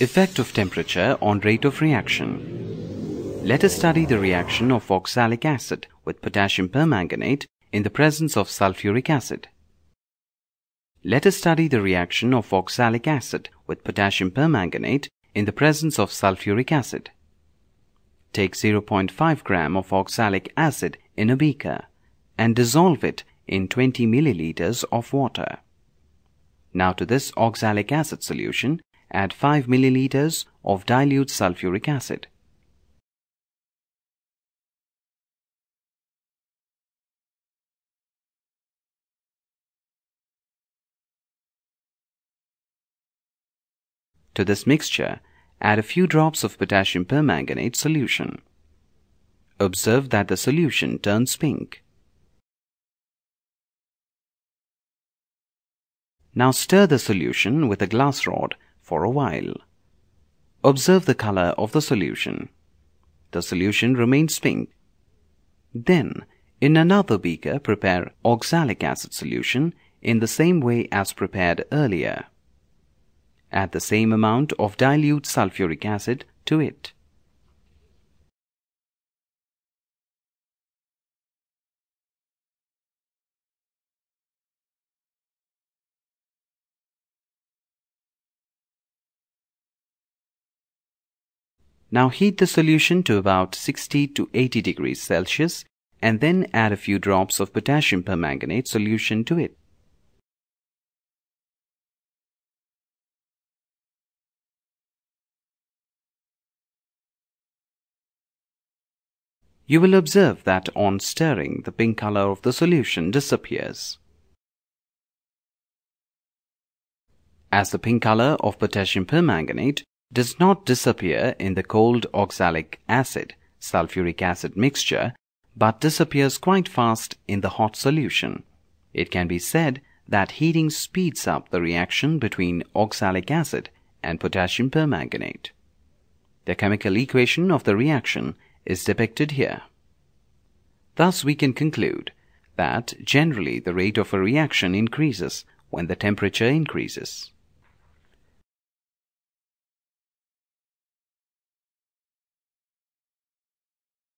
Effect of temperature on rate of reaction. Let us study the reaction of oxalic acid with potassium permanganate in the presence of sulfuric acid. Let us study the reaction of oxalic acid with potassium permanganate in the presence of sulfuric acid. Take 0.5 gram of oxalic acid in a beaker and dissolve it in 20 milliliters of water. Now to this oxalic acid solution, add 5 milliliters of dilute sulfuric acid. To this mixture, add a few drops of potassium permanganate solution. Observe that the solution turns pink. Now stir the solution with a glass rod for a while. Observe the color of the solution. The solution remains pink. Then, in another beaker, prepare oxalic acid solution in the same way as prepared earlier. Add the same amount of dilute sulfuric acid to it. Now heat the solution to about 60 to 80 degrees Celsius and then add a few drops of potassium permanganate solution to it. You will observe that on stirring, the pink color of the solution disappears. As the pink color of potassium permanganate does not disappear in the cold oxalic acid sulfuric acid mixture but disappears quite fast in the hot solution. It can be said that heating speeds up the reaction between oxalic acid and potassium permanganate. The chemical equation of the reaction is depicted here. Thus we can conclude that generally the rate of a reaction increases when the temperature increases.